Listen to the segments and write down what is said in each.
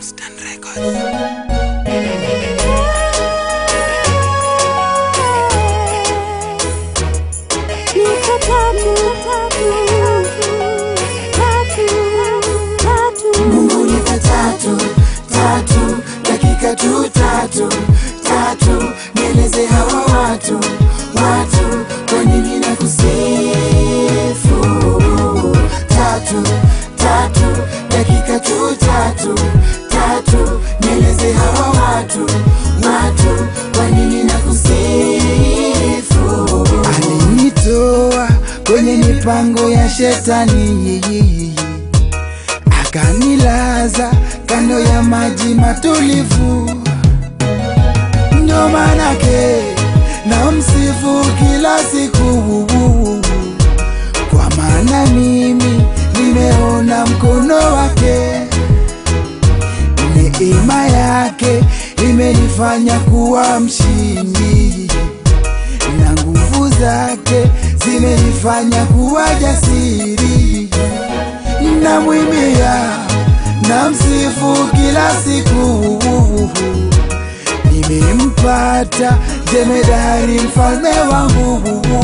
Stan Records. Tatu tatu tatu nieleze hawa watu watu kwa na kusifu. Tatu tatu dakika tu tatu tatu, nieleze hawa watu watu kwa nini na kusifu. Alinitoa kwenye mipango ya shetani. Akanilaza kando ya maji matulivu, ndo manake na msifu kila siku, kwa maana mimi nimeona mkono wake, yake imenifanya kuwa mshindi. Na nguvu zake zimenifanya kuwa jasiri. Na namwimbia na msifu kila siku, nimempata jemedari mfalme wangu. Mungu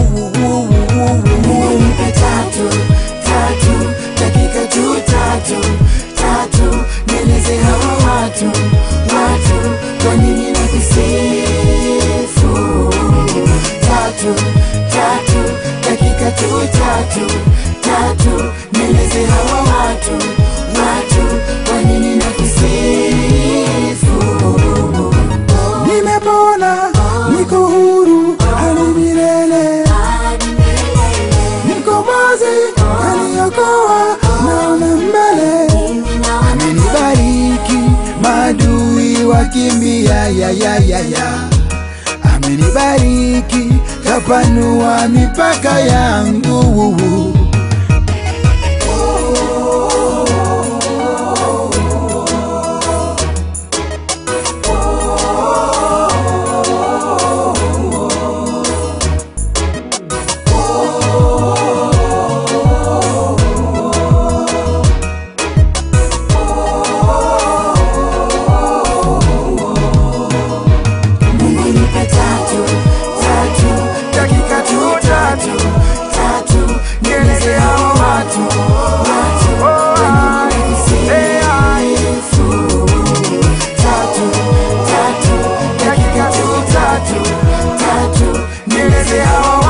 maadui wakimbia, ya ya ya ya, amenibariki kapanua mipaka yangu Nimezeao